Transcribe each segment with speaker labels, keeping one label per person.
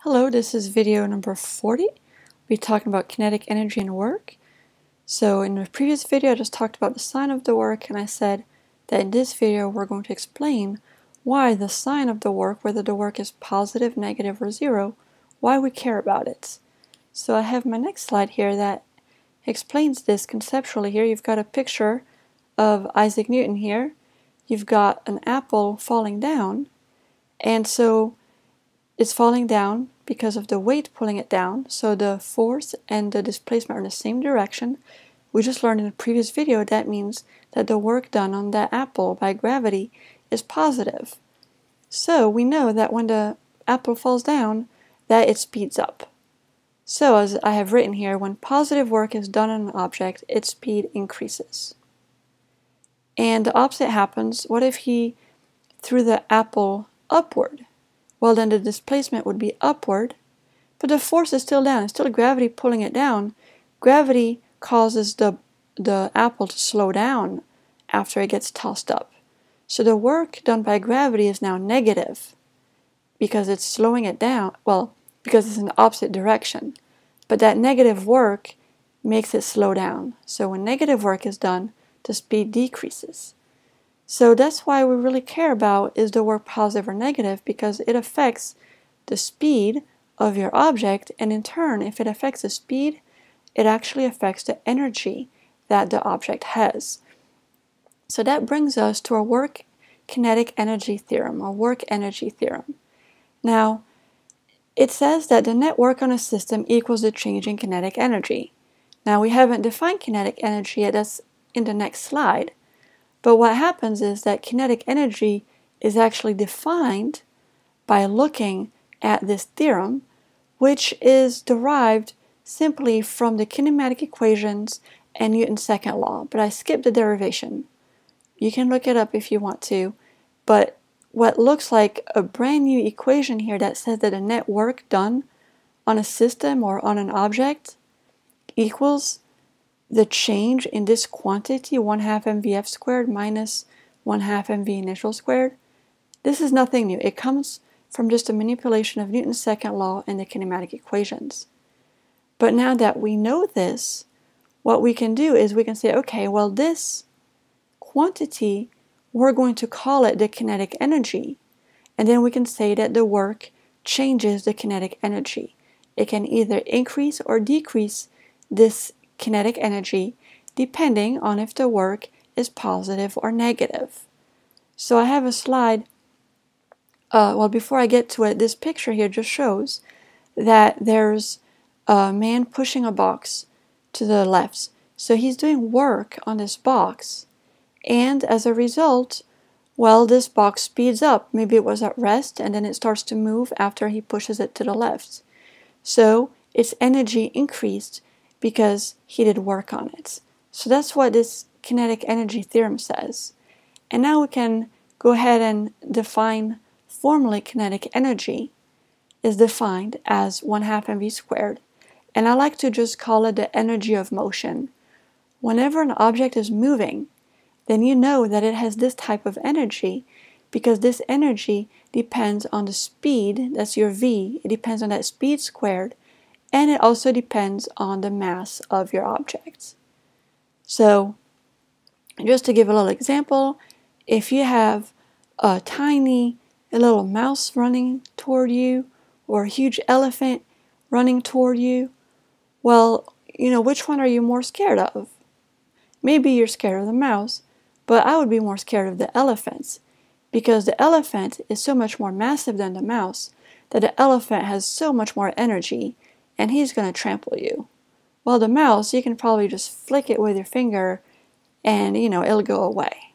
Speaker 1: Hello, this is video number 40. We're talking about kinetic energy and work. So in the previous video I just talked about the sign of the work and I said that in this video we're going to explain why the sign of the work, whether the work is positive, negative, or zero, why we care about it. So I have my next slide here that explains this conceptually here. You've got a picture of Isaac Newton here. You've got an apple falling down and so it's falling down because of the weight pulling it down. So the force and the displacement are in the same direction. We just learned in a previous video that means that the work done on that apple by gravity is positive. So we know that when the apple falls down, that it speeds up. So as I have written here, when positive work is done on an object, its speed increases. And the opposite happens. What if he threw the apple upward? Well then the displacement would be upward, but the force is still down. It's still gravity pulling it down. Gravity causes the, the apple to slow down after it gets tossed up. So the work done by gravity is now negative because it's slowing it down. Well, because it's in the opposite direction. But that negative work makes it slow down. So when negative work is done, the speed decreases. So that's why we really care about is the work positive or negative because it affects the speed of your object and in turn if it affects the speed it actually affects the energy that the object has. So that brings us to our work kinetic energy theorem or work energy theorem. Now it says that the net work on a system equals the change in kinetic energy. Now we haven't defined kinetic energy yet, that's in the next slide. But what happens is that kinetic energy is actually defined by looking at this theorem, which is derived simply from the kinematic equations and Newton's second law, but I skipped the derivation. You can look it up if you want to, but what looks like a brand new equation here that says that a net work done on a system or on an object equals the change in this quantity, 1 half mvf squared minus 1 half mv initial squared, this is nothing new. It comes from just a manipulation of Newton's second law and the kinematic equations. But now that we know this, what we can do is we can say, okay, well, this quantity, we're going to call it the kinetic energy. And then we can say that the work changes the kinetic energy. It can either increase or decrease this kinetic energy depending on if the work is positive or negative. So I have a slide, uh, well before I get to it, this picture here just shows that there's a man pushing a box to the left. So he's doing work on this box and as a result, well, this box speeds up. Maybe it was at rest and then it starts to move after he pushes it to the left. So its energy increased because he did work on it. So that's what this kinetic energy theorem says. And now we can go ahead and define formally kinetic energy is defined as 1 half mv squared. And I like to just call it the energy of motion. Whenever an object is moving, then you know that it has this type of energy because this energy depends on the speed, that's your v, it depends on that speed squared, and it also depends on the mass of your objects. So, just to give a little example, if you have a tiny a little mouse running toward you or a huge elephant running toward you, well, you know, which one are you more scared of? Maybe you're scared of the mouse, but I would be more scared of the elephants because the elephant is so much more massive than the mouse that the elephant has so much more energy and he's going to trample you. Well, the mouse, you can probably just flick it with your finger and, you know, it'll go away.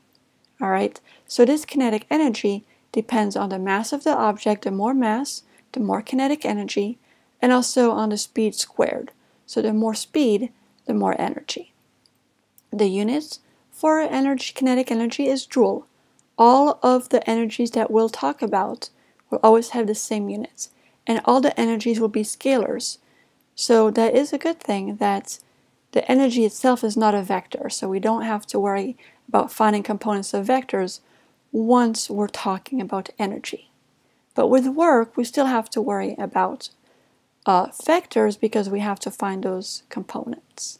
Speaker 1: All right, so this kinetic energy depends on the mass of the object. The more mass, the more kinetic energy, and also on the speed squared. So the more speed, the more energy. The units for energy, kinetic energy is joule. All of the energies that we'll talk about will always have the same units, and all the energies will be scalars. So that is a good thing that the energy itself is not a vector, so we don't have to worry about finding components of vectors once we're talking about energy. But with work, we still have to worry about uh, vectors because we have to find those components.